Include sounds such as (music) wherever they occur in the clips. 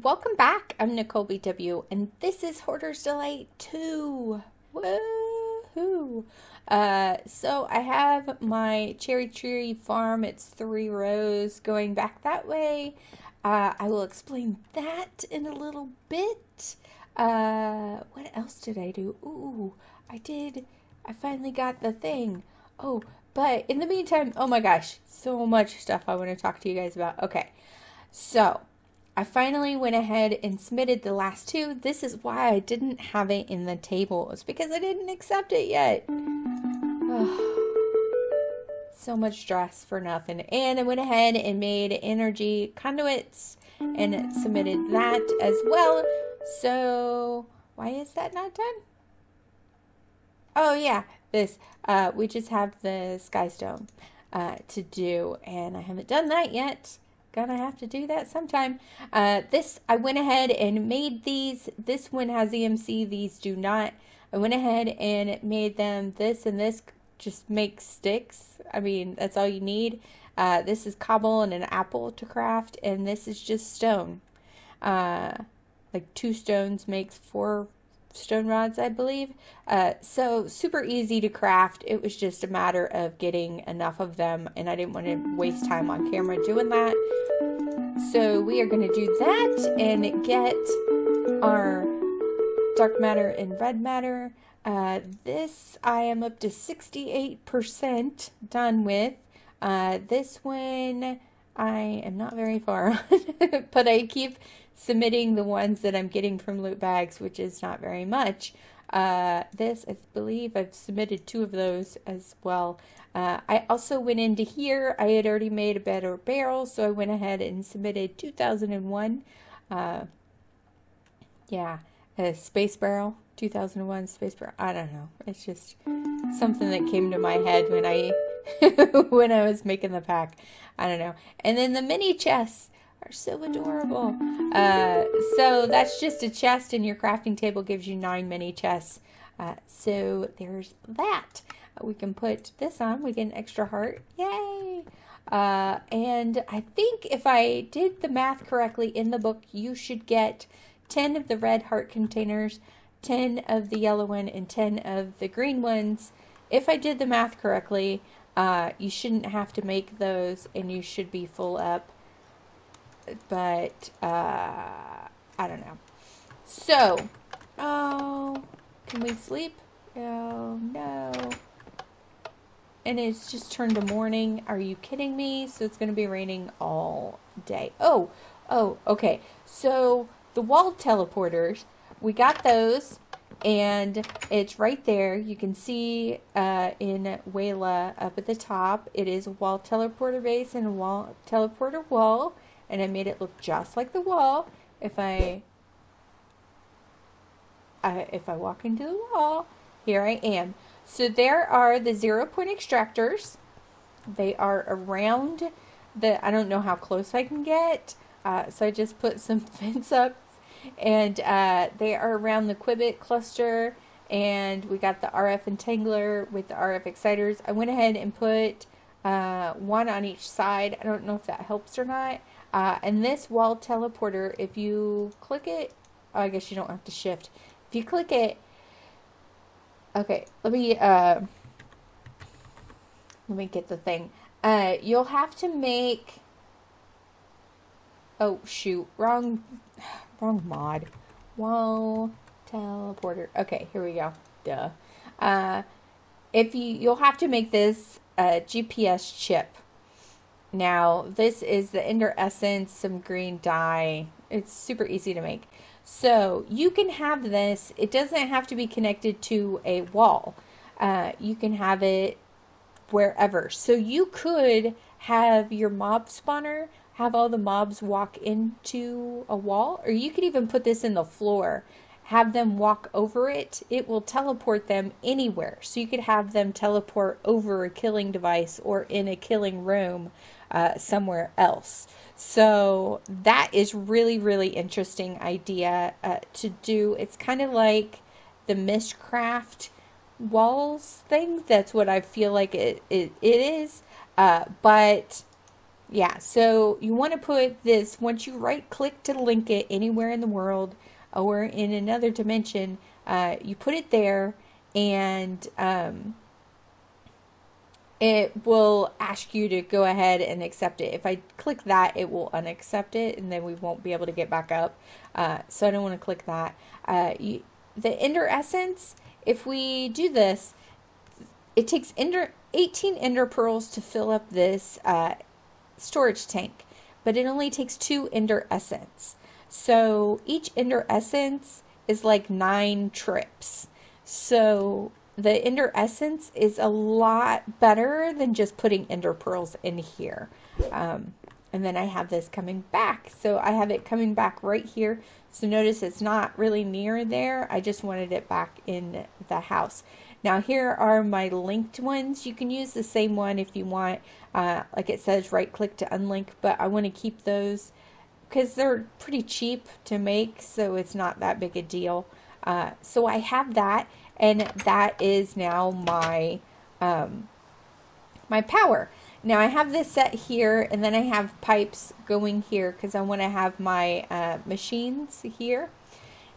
welcome back. I'm Nicole BW, and this is Hoarder's Delight 2. Woohoo! Uh, so I have my cherry tree farm. It's three rows going back that way. Uh, I will explain that in a little bit. Uh, what else did I do? Ooh, I did. I finally got the thing. Oh, but in the meantime, oh my gosh, so much stuff I want to talk to you guys about. Okay, so I finally went ahead and submitted the last two. This is why I didn't have it in the tables because I didn't accept it yet. (sighs) so much stress for nothing. And I went ahead and made energy conduits and submitted that as well. So, why is that not done? Oh, yeah, this. Uh, we just have the Sky Stone uh, to do, and I haven't done that yet gonna have to do that sometime. Uh, this, I went ahead and made these. This one has EMC, these do not. I went ahead and made them this and this just make sticks. I mean, that's all you need. Uh, this is cobble and an apple to craft, and this is just stone. Uh, like two stones makes four stone rods, I believe. Uh, so super easy to craft. It was just a matter of getting enough of them, and I didn't want to waste time on camera doing that. So we are going to do that and get our dark matter and red matter. Uh, this I am up to 68% done with. Uh, this one I am not very far on, (laughs) but I keep submitting the ones that I'm getting from loot bags, which is not very much. Uh, this, I believe I've submitted two of those as well. Uh, I also went into here. I had already made a better barrel, so I went ahead and submitted 2001. Uh, yeah, a space barrel, 2001 space barrel. I don't know. It's just something that came to my head when I (laughs) when I was making the pack. I don't know. And then the mini chests are so adorable. Uh, so that's just a chest, and your crafting table gives you nine mini chests. Uh, so there's that. We can put this on. We get an extra heart. Yay! Uh, and I think if I did the math correctly in the book, you should get 10 of the red heart containers, 10 of the yellow one, and 10 of the green ones. If I did the math correctly, uh, you shouldn't have to make those and you should be full up but uh, I don't know. So, oh, can we sleep? Oh, no. And it's just turned to morning. Are you kidding me? So it's going to be raining all day. Oh, oh, okay. So the wall teleporters, we got those and it's right there. You can see uh, in WAILA up at the top. It is a wall teleporter base and a wall teleporter wall and I made it look just like the wall. If I, I if I walk into the wall, here I am. So there are the zero point extractors. They are around the, I don't know how close I can get. Uh, so I just put some (laughs) fence up and uh, they are around the Qubit cluster and we got the RF entangler with the RF exciters. I went ahead and put uh, one on each side. I don't know if that helps or not. Uh, and this wall teleporter, if you click it, oh, I guess you don't have to shift. If you click it, okay, let me, uh, let me get the thing. Uh, you'll have to make, oh shoot, wrong, wrong mod. Wall teleporter. Okay, here we go. Duh. Uh, if you, you'll have to make this a GPS chip. Now, this is the Ender Essence, some green dye. It's super easy to make. So, you can have this. It doesn't have to be connected to a wall. Uh, you can have it wherever. So, you could have your mob spawner have all the mobs walk into a wall, or you could even put this in the floor have them walk over it, it will teleport them anywhere. So you could have them teleport over a killing device or in a killing room uh, somewhere else. So that is really, really interesting idea uh, to do. It's kind of like the Mystcraft walls thing. That's what I feel like it, it, it is. Uh, but yeah, so you want to put this, once you right click to link it anywhere in the world or in another dimension, uh, you put it there and um, it will ask you to go ahead and accept it. If I click that, it will unaccept it and then we won't be able to get back up. Uh, so I don't want to click that. Uh, you, the Ender Essence, if we do this, it takes Ender, 18 Ender Pearls to fill up this uh, storage tank, but it only takes two Ender Essence. So each Ender Essence is like nine trips. So the Ender Essence is a lot better than just putting Ender Pearls in here. Um, and then I have this coming back. So I have it coming back right here. So notice it's not really near there. I just wanted it back in the house. Now here are my linked ones. You can use the same one if you want. Uh, like it says right click to unlink, but I want to keep those because they're pretty cheap to make, so it's not that big a deal. Uh, so I have that and that is now my um, my power. Now I have this set here and then I have pipes going here because I want to have my uh, machines here.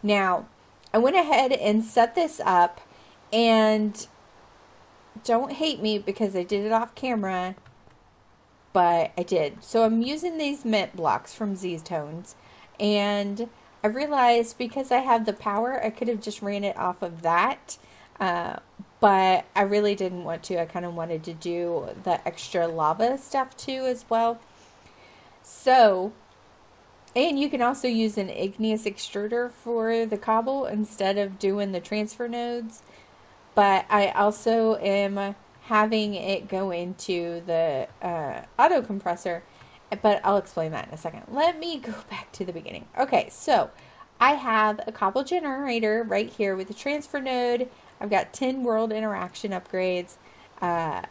Now I went ahead and set this up and don't hate me because I did it off camera but I did. So I'm using these mint blocks from Ztones and I realized because I have the power, I could have just ran it off of that. Uh, but I really didn't want to. I kind of wanted to do the extra lava stuff too as well. So, and you can also use an igneous extruder for the cobble instead of doing the transfer nodes. But I also am having it go into the uh, auto compressor but I'll explain that in a second. Let me go (laughs) back to the beginning. Okay, so I have a cobble generator right here with a transfer node. I've got 10 world interaction upgrades, uh,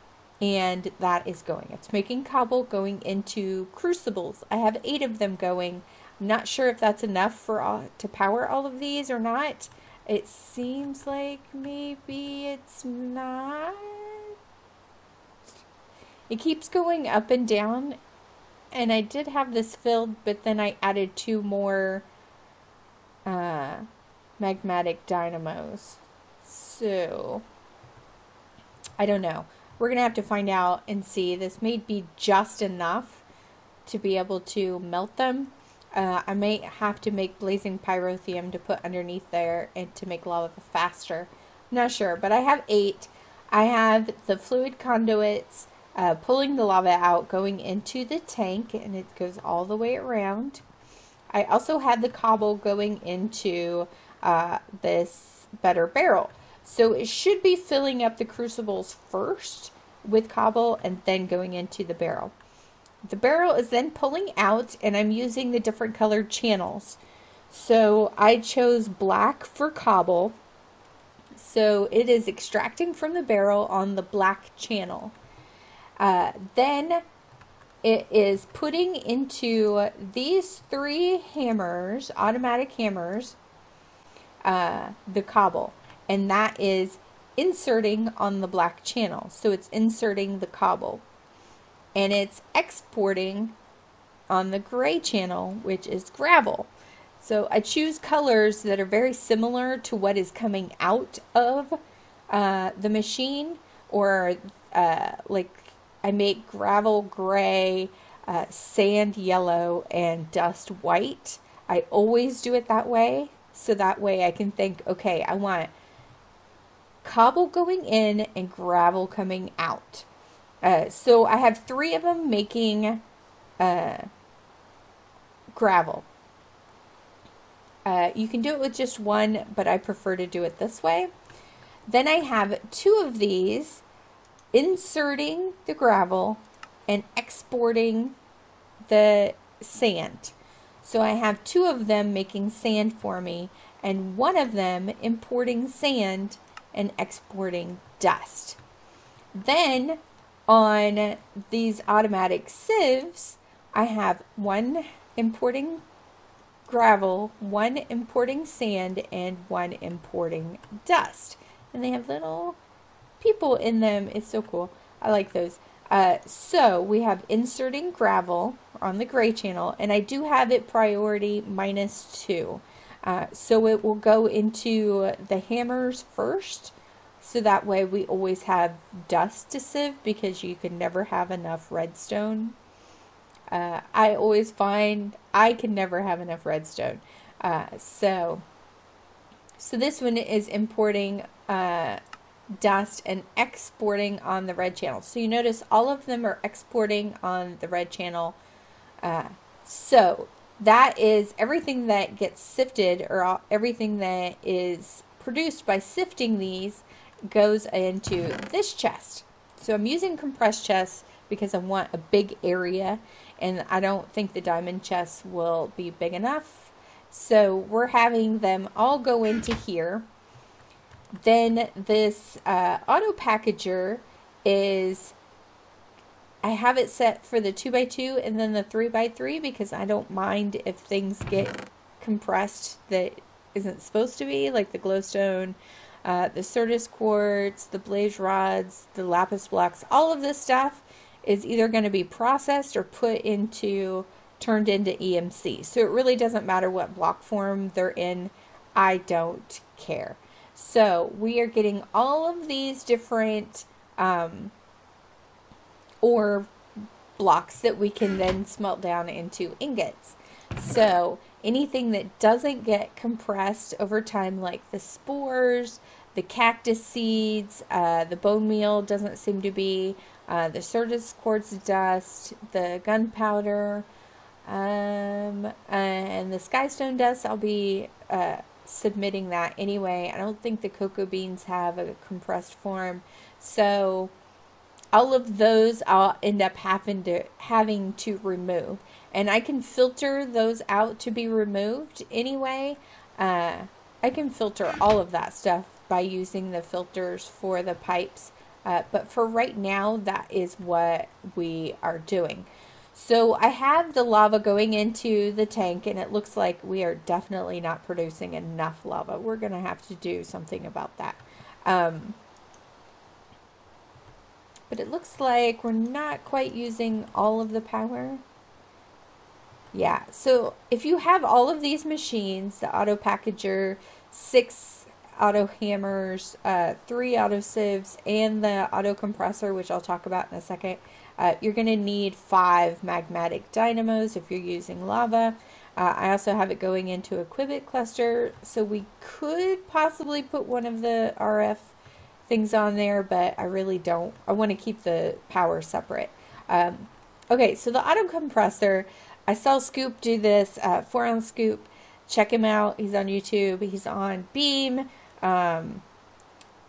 and that is going. It's making cobble going into crucibles. I have eight of them going. I'm not sure if that's enough for all, to power all of these or not. It seems like maybe it's not. It keeps going up and down and I did have this filled, but then I added two more uh, magmatic dynamos. So, I don't know. We're going to have to find out and see. This may be just enough to be able to melt them. Uh, I may have to make blazing pyrotheum to put underneath there and to make lava faster. not sure, but I have eight. I have the fluid conduits uh, pulling the lava out, going into the tank, and it goes all the way around. I also had the cobble going into uh, this better barrel. So it should be filling up the crucibles first with cobble and then going into the barrel. The barrel is then pulling out and I'm using the different colored channels. So I chose black for cobble. So it is extracting from the barrel on the black channel. Uh, then it is putting into these three hammers, automatic hammers, uh, the cobble. And that is inserting on the black channel. So it's inserting the cobble. And it's exporting on the gray channel, which is gravel. So I choose colors that are very similar to what is coming out of uh, the machine or uh, like I make gravel gray, uh, sand yellow, and dust white. I always do it that way. So that way I can think, okay, I want cobble going in and gravel coming out. Uh, so I have three of them making uh, gravel. Uh, you can do it with just one, but I prefer to do it this way. Then I have two of these inserting the gravel and exporting the sand. So I have two of them making sand for me and one of them importing sand and exporting dust. Then on these automatic sieves, I have one importing gravel, one importing sand, and one importing dust. And they have little people in them. It's so cool. I like those. Uh, so we have inserting gravel on the gray channel, and I do have it priority minus two. Uh, so it will go into the hammers first, so that way we always have dust to sieve because you can never have enough redstone. Uh, I always find I can never have enough redstone. Uh, so, so this one is importing uh, dust and exporting on the red channel. So you notice all of them are exporting on the red channel. Uh, so that is everything that gets sifted or all, everything that is produced by sifting these goes into this chest. So I'm using compressed chests because I want a big area and I don't think the diamond chests will be big enough. So we're having them all go into here. Then this uh, auto packager is, I have it set for the 2x2 and then the 3x3 because I don't mind if things get compressed that isn't supposed to be, like the glowstone, uh, the Certus quartz, the blaze rods, the lapis blocks, all of this stuff is either going to be processed or put into, turned into EMC. So it really doesn't matter what block form they're in. I don't care. So we are getting all of these different um, ore blocks that we can then smelt down into ingots. So anything that doesn't get compressed over time, like the spores, the cactus seeds, uh, the bone meal doesn't seem to be, uh, the Certus quartz dust, the gunpowder, um, and the skystone dust, I'll be uh, submitting that anyway. I don't think the cocoa beans have a compressed form. So all of those I'll end up having to having to remove. And I can filter those out to be removed anyway. Uh, I can filter all of that stuff by using the filters for the pipes. Uh, but for right now, that is what we are doing. So I have the lava going into the tank and it looks like we are definitely not producing enough lava. We're going to have to do something about that. Um, but it looks like we're not quite using all of the power. Yeah, so if you have all of these machines, the auto packager, six auto hammers, uh, three auto sieves, and the auto compressor, which I'll talk about in a second, uh, you're going to need five magmatic dynamos if you're using lava. Uh, I also have it going into a Qubit cluster, so we could possibly put one of the RF things on there, but I really don't. I want to keep the power separate. Um, okay, so the auto compressor, I saw Scoop do this, uh, 4 ounce Scoop. Check him out. He's on YouTube. He's on Beam, um,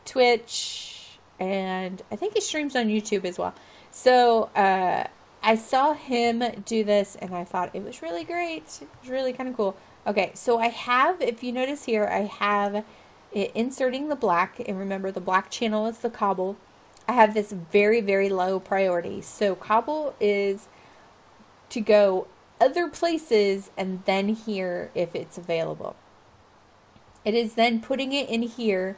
Twitch, and I think he streams on YouTube as well. So uh, I saw him do this and I thought it was really great. It was really kind of cool. Okay, so I have, if you notice here, I have it inserting the black. And remember, the black channel is the cobble. I have this very, very low priority. So cobble is to go other places and then here if it's available. It is then putting it in here.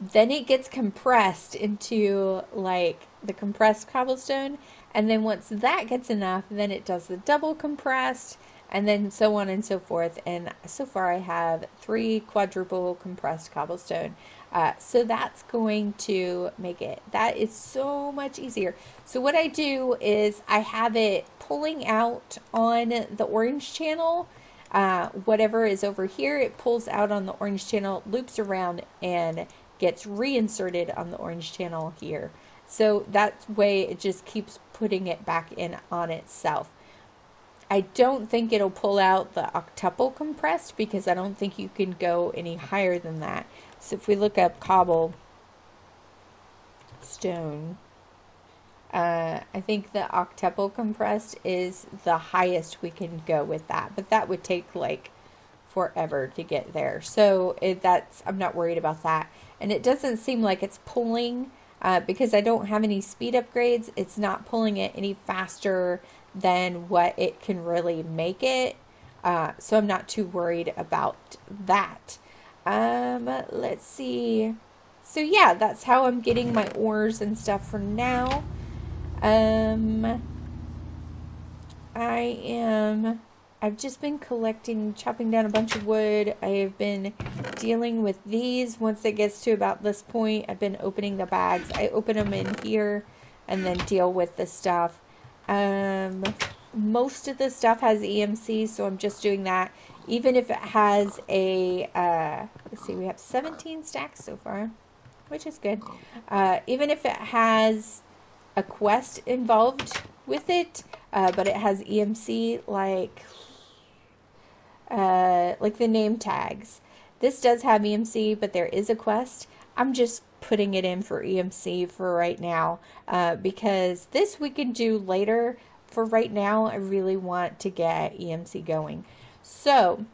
Then it gets compressed into like the compressed cobblestone. And then once that gets enough then it does the double compressed and then so on and so forth. And so far I have three quadruple compressed cobblestone. Uh, so that's going to make it. That is so much easier. So what I do is I have it pulling out on the orange channel uh, whatever is over here it pulls out on the orange channel loops around and gets reinserted on the orange channel here. So that way it just keeps putting it back in on itself. I don't think it'll pull out the octuple compressed because I don't think you can go any higher than that. So if we look up cobble stone, uh, I think the octuple compressed is the highest we can go with that, but that would take like forever to get there. So it, that's I'm not worried about that. And it doesn't seem like it's pulling uh, because I don't have any speed upgrades. It's not pulling it any faster than what it can really make it. Uh, so I'm not too worried about that. Um, let's see. So yeah that's how I'm getting my ores and stuff for now Um, I am. I've just been collecting, chopping down a bunch of wood. I have been dealing with these. Once it gets to about this point, I've been opening the bags. I open them in here and then deal with the stuff. Um, most of the stuff has EMC, so I'm just doing that. Even if it has a, uh, let's see, we have 17 stacks so far, which is good. Uh, even if it has a quest involved with it, uh, but it has EMC, like uh, like the name tags. This does have EMC, but there is a quest. I'm just putting it in for EMC for right now uh, because this we can do later. For right now, I really want to get EMC going. So,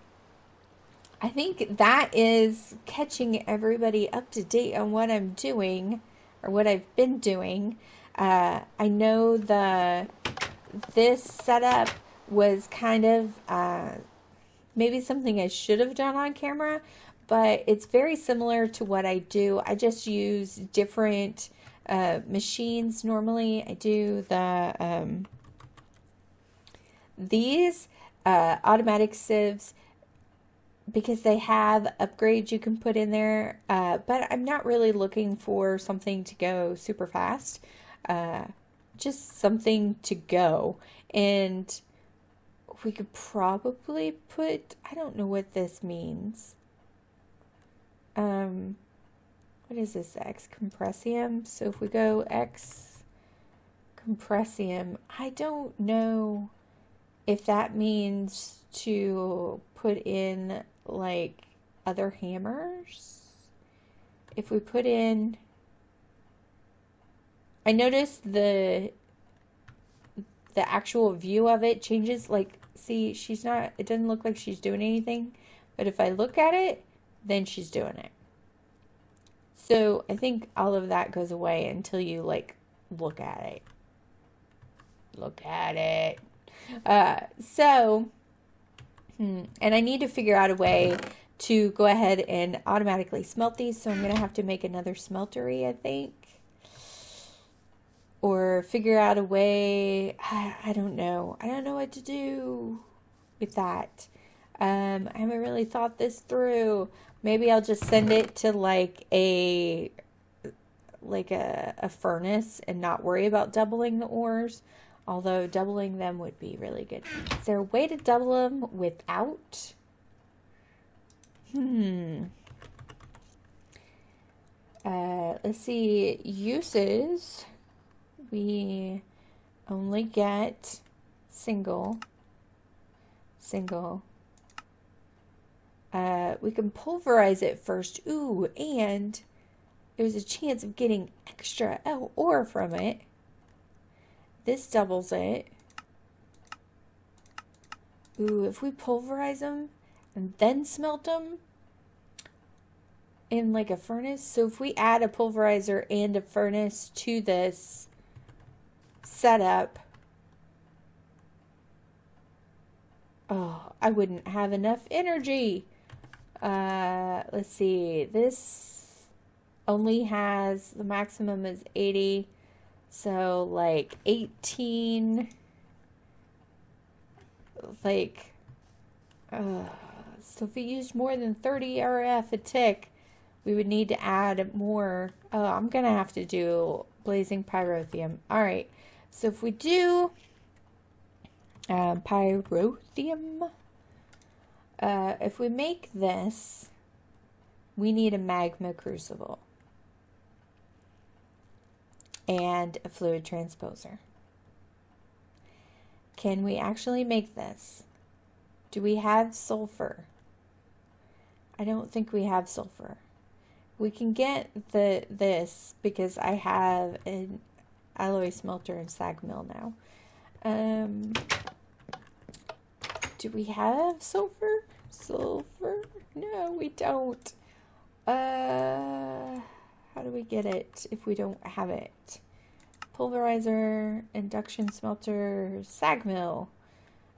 I think that is catching everybody up to date on what I'm doing or what I've been doing. Uh, I know the this setup was kind of uh, maybe something I should have done on camera, but it's very similar to what I do. I just use different uh, machines normally. I do the um, these uh, automatic sieves because they have upgrades you can put in there, uh, but I'm not really looking for something to go super fast. Uh, just something to go. And we could probably put, I don't know what this means. Um, what is this, X compressium? So if we go X compressium, I don't know if that means to put in like other hammers. If we put in, I noticed the the actual view of it changes like see, she's not, it doesn't look like she's doing anything. But if I look at it, then she's doing it. So I think all of that goes away until you like look at it. Look at it. Uh, so, hmm, and I need to figure out a way to go ahead and automatically smelt these. So I'm going to have to make another smeltery, I think or figure out a way. I, I don't know. I don't know what to do with that. Um, I haven't really thought this through. Maybe I'll just send it to like a like a, a furnace and not worry about doubling the ores. Although doubling them would be really good. Is there a way to double them without? Hmm. Uh, let's see. Uses we only get single, single. Uh, we can pulverize it first. Ooh, and there's a chance of getting extra ore from it. This doubles it. Ooh, if we pulverize them and then smelt them in like a furnace. So if we add a pulverizer and a furnace to this, setup. Oh, I wouldn't have enough energy. Uh, let's see. This only has, the maximum is 80. So, like, 18. Like, uh, so if we used more than 30 RF a tick, we would need to add more. Oh, I'm going to have to do blazing Pyrotheum. All right. So if we do uh, pyrotheum, uh, if we make this, we need a magma crucible and a fluid transposer. Can we actually make this? Do we have sulfur? I don't think we have sulfur. We can get the this because I have an alloy smelter and sag mill now. Um, do we have sulfur? Sulfur? No, we don't. Uh, how do we get it if we don't have it? Pulverizer, induction smelter, sag mill.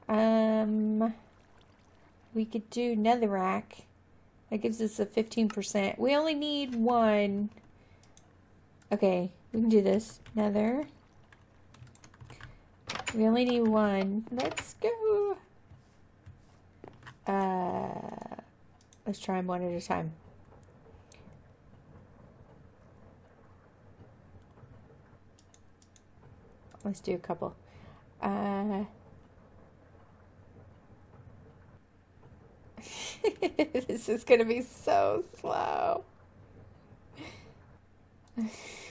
Um, we could do netherrack. That gives us a 15%. We only need one. Okay, we can do this. Nether. We only need one. Let's go. Uh, let's try them one at a time. Let's do a couple. Uh, (laughs) this is going to be so slow. (laughs)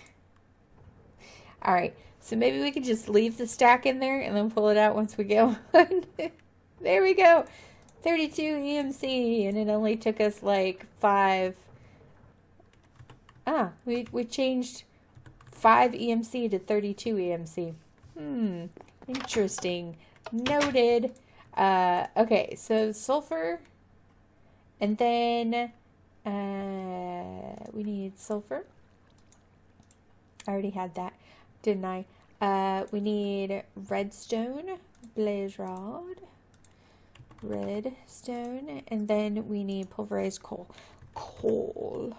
All right, so maybe we could just leave the stack in there and then pull it out once we get (laughs) one. there we go. 32 EMC, and it only took us like five. Ah, we, we changed 5 EMC to 32 EMC. Hmm, interesting. Noted. Uh, okay, so sulfur, and then uh, we need sulfur. I already had that, didn't I? Uh, we need redstone, blaze rod, redstone, and then we need pulverized coal. Coal.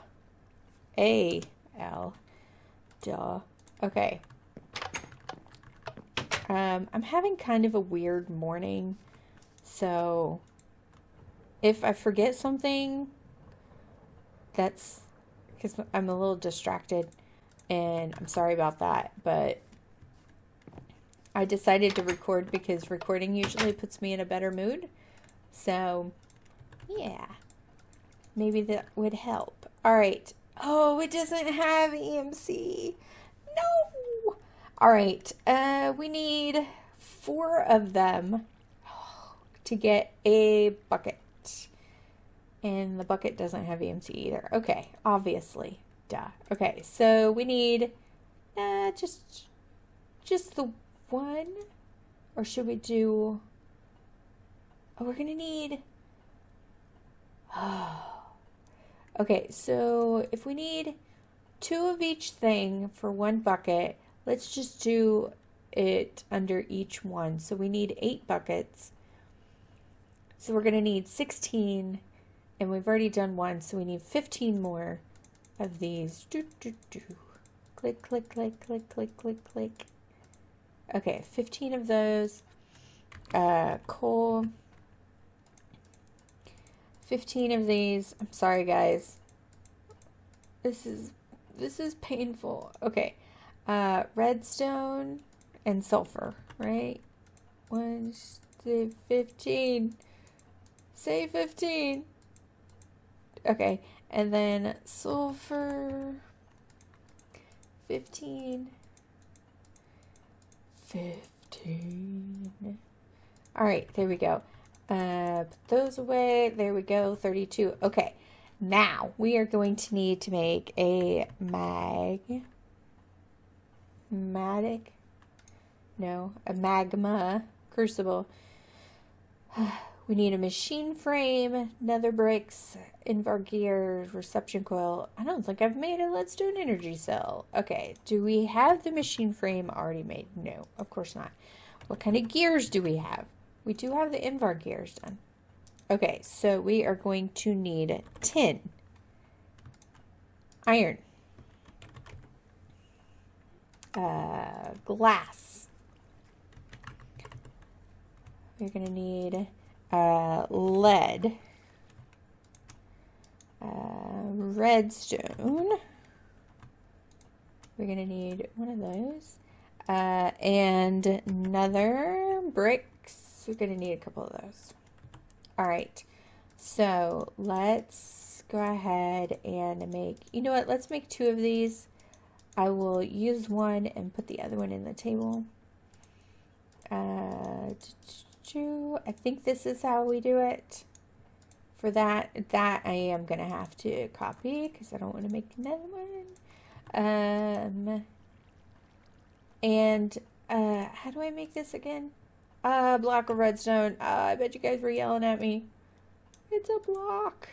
A L. Duh. Okay. Um, I'm having kind of a weird morning, so if I forget something, that's because I'm a little distracted and I'm sorry about that, but I decided to record because recording usually puts me in a better mood. So, yeah, maybe that would help. All right. Oh, it doesn't have EMC. No. All right. Uh, we need four of them to get a bucket. And the bucket doesn't have EMC either. Okay, obviously. Duh. Okay, so we need uh, just just the one, or should we do? Oh, we're gonna need. Oh. (sighs) Okay, so if we need two of each thing for one bucket, let's just do it under each one. So we need eight buckets. So we're gonna need 16, and we've already done one, so we need 15 more of these. Do, do, do. Click, click, click, click, click, click, click. Okay, 15 of those. Uh, coal. 15 of these. I'm sorry, guys. This is this is painful. Okay. Uh, redstone and sulfur, right? One, two, 15. Say 15. Okay, and then sulfur 15 15 all right there we go. Uh, put those away. There we go 32 okay now we are going to need to make a mag matic? No a magma crucible (sighs) we need a machine frame nether bricks Invar gears, reception coil. I don't think I've made it. Let's do an energy cell. Okay, do we have the machine frame already made? No, of course not. What kind of gears do we have? We do have the Invar gears done. Okay, so we are going to need tin, iron, uh, glass. We're going to need uh, lead uh, redstone. We're going to need one of those. Uh, and another bricks. We're going to need a couple of those. All right. So let's go ahead and make, you know what, let's make two of these. I will use one and put the other one in the table. Uh, I think this is how we do it for that, that I am going to have to copy because I don't want to make another one. Um, and uh, how do I make this again? A uh, block of redstone. Uh, I bet you guys were yelling at me. It's a block.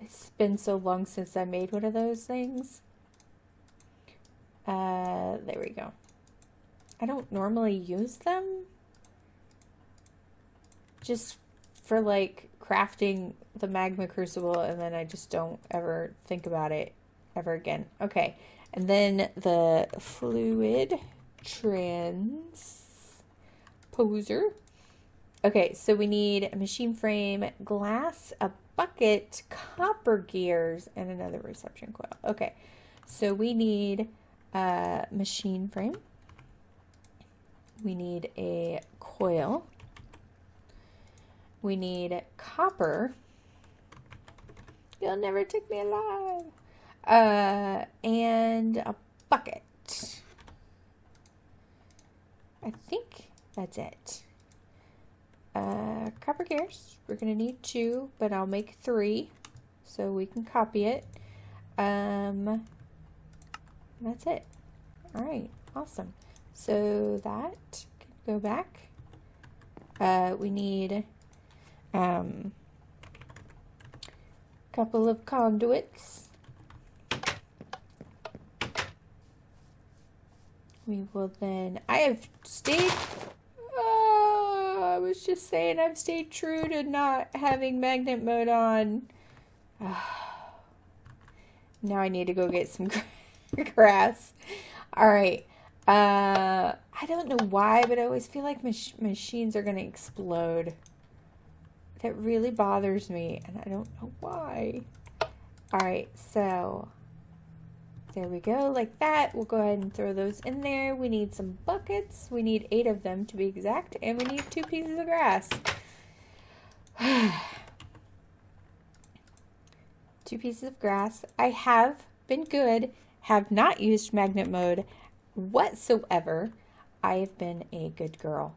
It's been so long since I made one of those things. Uh, there we go. I don't normally use them. Just for like crafting the magma crucible and then I just don't ever think about it ever again. Okay. And then the fluid trans poser. Okay, so we need a machine frame, glass, a bucket, copper gears, and another reception coil. Okay, so we need a machine frame. We need a coil. We need copper. You'll never take me alive. Uh, and a bucket. I think that's it. Uh, copper gears. We're going to need two, but I'll make three so we can copy it. Um, that's it. All right, awesome. So that can go back. Uh, we need um, couple of conduits. We will then. I have stayed. Oh, I was just saying I've stayed true to not having magnet mode on. (sighs) now I need to go get some (laughs) grass. All right. Uh, I don't know why, but I always feel like mach machines are going to explode. That really bothers me, and I don't know why. All right, so there we go, like that. We'll go ahead and throw those in there. We need some buckets. We need eight of them to be exact, and we need two pieces of grass. (sighs) two pieces of grass. I have been good, have not used magnet mode whatsoever. I have been a good girl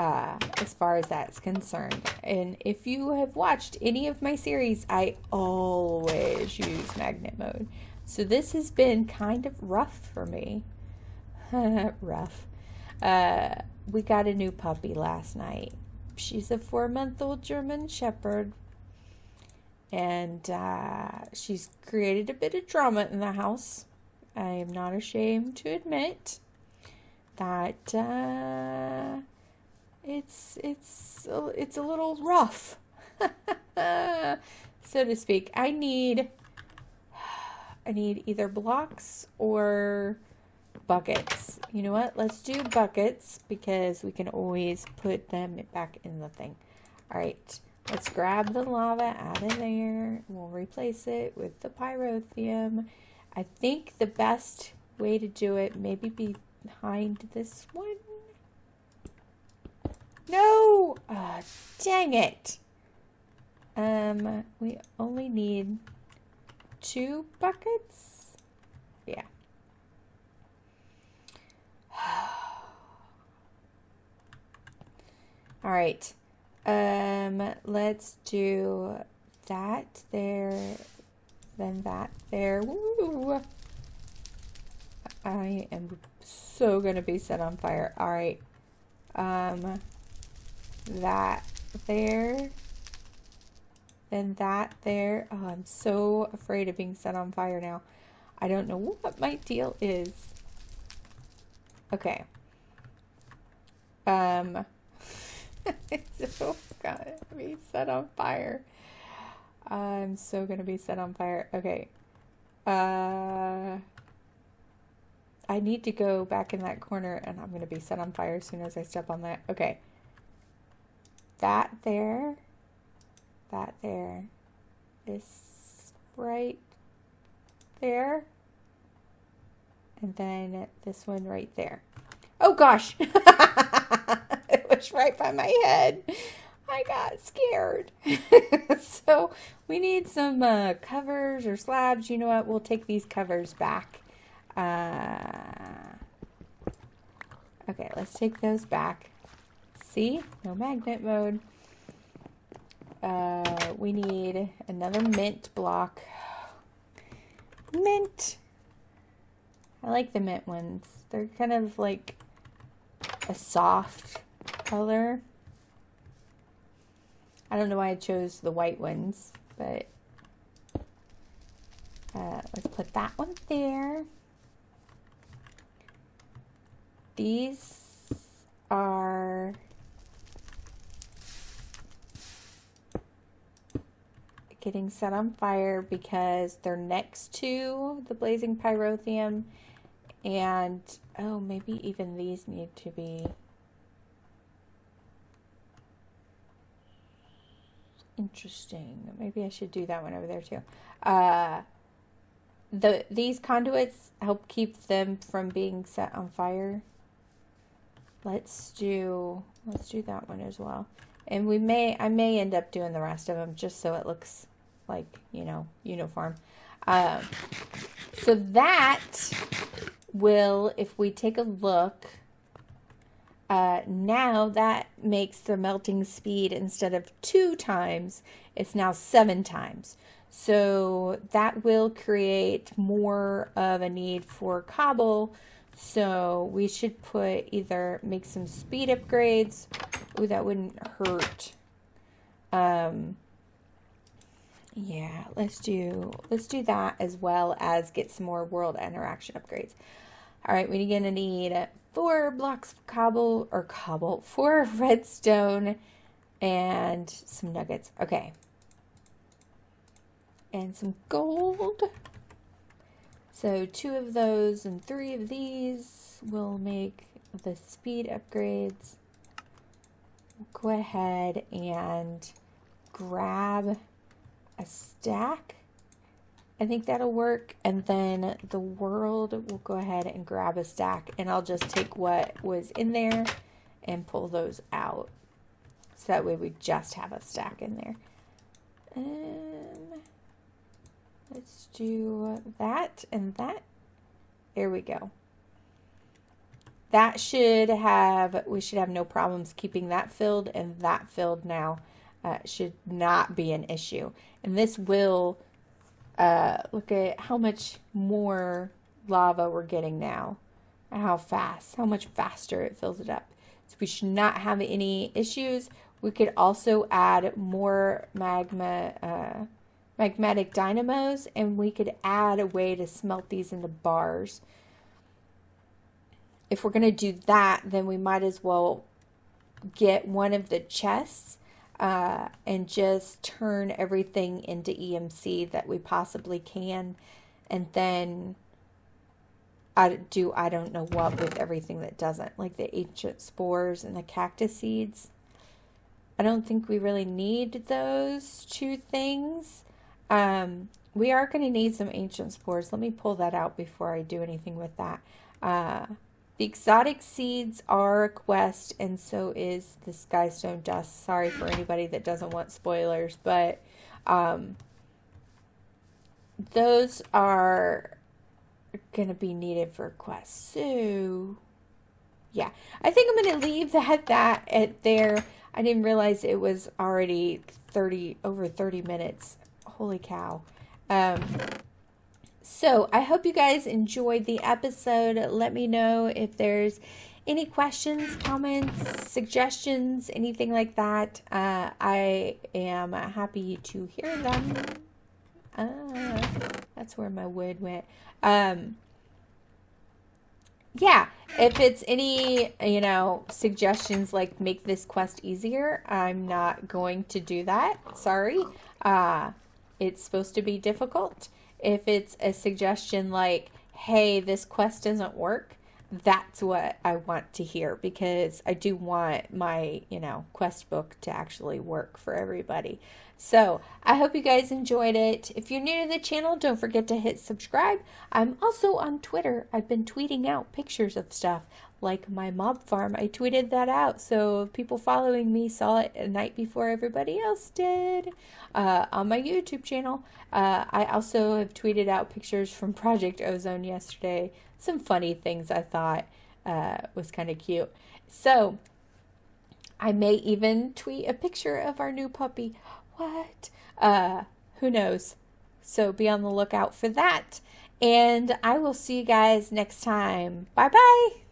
uh, as far as that's concerned. And if you have watched any of my series, I always use magnet mode. So this has been kind of rough for me. (laughs) rough. Uh, we got a new puppy last night. She's a four month old German Shepherd. And uh, she's created a bit of drama in the house. I am not ashamed to admit that uh, it's it's it's a little rough, (laughs) so to speak. I need I need either blocks or buckets. You know what? Let's do buckets because we can always put them back in the thing. All right. Let's grab the lava out of there. We'll replace it with the pyrotheum I think the best way to do it maybe behind this one. No! Oh, dang it. Um, we only need two buckets? Yeah. (sighs) All right. Um, let's do that there, then that there. Woo! I am so gonna be set on fire. All right. Um, that there, then that there. Oh, I'm so afraid of being set on fire now. I don't know what my deal is. Okay. Um, (laughs) it's so gonna be set on fire. I'm so gonna be set on fire. Okay. Uh, I need to go back in that corner and I'm gonna be set on fire as soon as I step on that. Okay. That there, that there, this right there, and then this one right there. Oh gosh! (laughs) it was right by my head. I got scared. (laughs) so we need some uh, covers or slabs. You know what? We'll take these covers back. Uh, okay, let's take those back. See? No magnet mode. Uh, we need another mint block. Mint! I like the mint ones. They're kind of like a soft color. I don't know why I chose the white ones, but uh, let's put that one there. These are getting set on fire because they're next to the blazing pyrotheum. And, oh, maybe even these need to be interesting. Maybe I should do that one over there too. Uh, the these conduits help keep them from being set on fire. Let's do let's do that one as well, and we may I may end up doing the rest of them just so it looks like, you know, uniform. Um, so that will, if we take a look, uh, now that makes the melting speed instead of two times, it's now seven times. So that will create more of a need for cobble. So we should put either make some speed upgrades. Ooh, that wouldn't hurt. Um, yeah, let's do let's do that as well as get some more world interaction upgrades. All right, we're gonna need four blocks of cobble or cobble, (laughs) four redstone, and some nuggets. Okay, and some gold. So two of those and three of these will make the speed upgrades. Go ahead and grab a stack. I think that'll work. And then the world will go ahead and grab a stack and I'll just take what was in there and pull those out. So that way we just have a stack in there. And let's do that and that. There we go. That should have, we should have no problems keeping that filled and that filled now uh, should not be an issue. And this will uh, look at how much more lava we're getting now, and how fast, how much faster it fills it up. So we should not have any issues. We could also add more magma, uh, magmatic dynamos, and we could add a way to smelt these into bars. If we're going to do that, then we might as well get one of the chests uh, and just turn everything into EMC that we possibly can. And then I do, I don't know what with everything that doesn't, like the ancient spores and the cactus seeds. I don't think we really need those two things. Um, we are going to need some ancient spores. Let me pull that out before I do anything with that. Uh, the exotic seeds are a quest, and so is the skystone dust. Sorry for anybody that doesn't want spoilers, but um, those are going to be needed for quests. So, yeah, I think I'm going to leave that that at there. I didn't realize it was already 30 over 30 minutes. Holy cow. Um, so I hope you guys enjoyed the episode. Let me know if there's any questions, comments, suggestions, anything like that. Uh, I am happy to hear them. Ah, that's where my wood went. Um, yeah, if it's any, you know, suggestions like make this quest easier, I'm not going to do that. Sorry. Uh, it's supposed to be difficult if it's a suggestion like, hey, this quest doesn't work, that's what I want to hear because I do want my, you know, quest book to actually work for everybody. So I hope you guys enjoyed it. If you're new to the channel, don't forget to hit subscribe. I'm also on Twitter. I've been tweeting out pictures of stuff like my mob farm. I tweeted that out so people following me saw it a night before everybody else did uh, on my YouTube channel. Uh, I also have tweeted out pictures from (laughs) Project Ozone yesterday. Some funny things I thought uh, was kind of cute. So I may even tweet a picture of our new puppy. What? Uh, who knows? So be on the lookout for that. And I will see you guys next time. Bye bye.